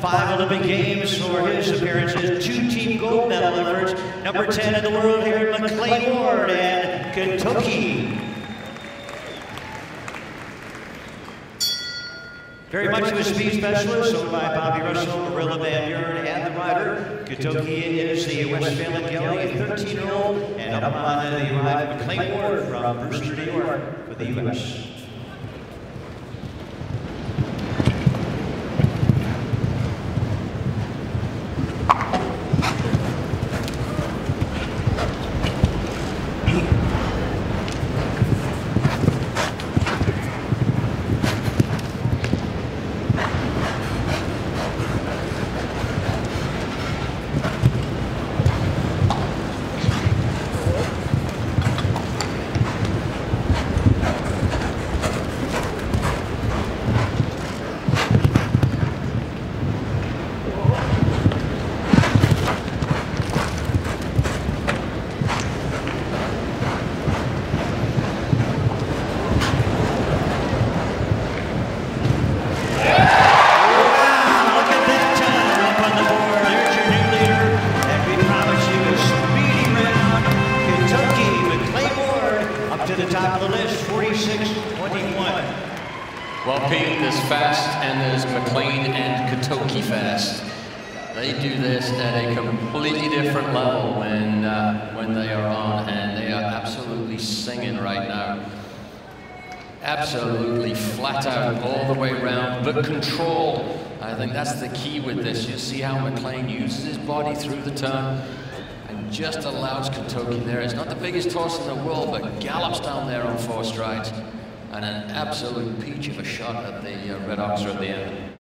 Five Olympic Games for his appearances. Two team gold medal efforts. Number 10 in the world here, McLain Ward and Kentucky. Very much of a speed specialist, owned by Bobby Russell, Marilla Van Buren, and the rider. Kentucky is the Westphalian Gelee 13-year-old, and up on the arrive, McLain Ward from Brewster, New York, for the U.S. the top of the list, 46-21. Well, Pete, there's fast and there's McLain and Kentucky fast. They do this at a completely different level when uh, when they are on, and they are absolutely singing right now. Absolutely flat out all the way around, but control. I think that's the key with this. You see how McLain uses his body through the turn just allows Kentucky there. It's not the biggest horse in the world, but gallops down there on four strides. And an absolute peach of a shot at the uh, Red Oxer at the end.